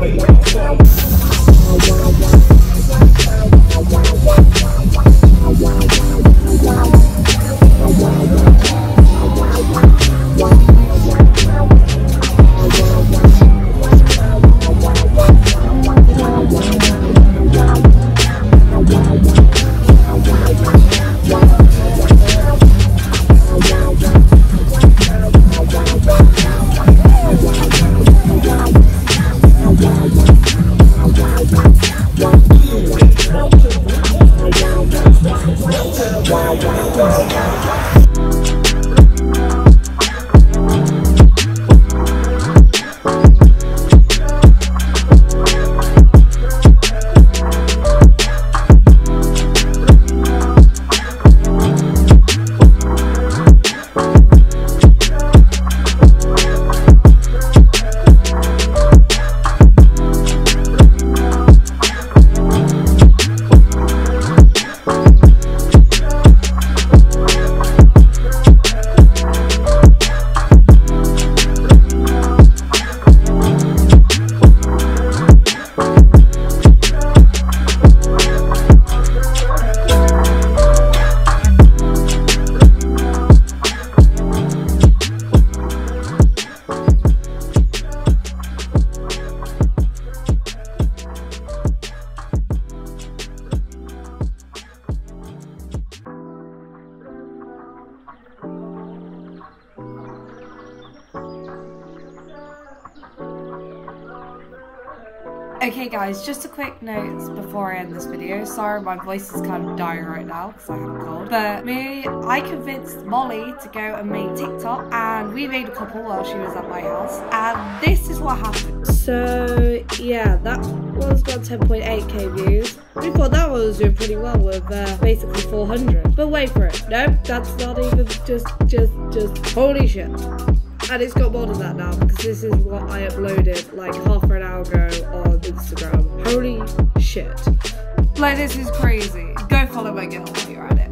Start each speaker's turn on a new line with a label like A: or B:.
A: wait, wait, wait. Okay guys, just a quick note before I end this video. Sorry my voice is kind of dying right now because I have a cold. But me, I convinced Molly to go and make TikTok and we made a couple while she was at my house. And this is what happened. So yeah, that was got 10.8k views. We thought that one was doing pretty well with uh, basically 400. But wait for it. Nope, that's not even just, just, just, holy shit. And it's got more than that now because this is what I uploaded like half an hour ago on Instagram. Holy shit. Like, this is crazy. Go follow my girl while you're at it.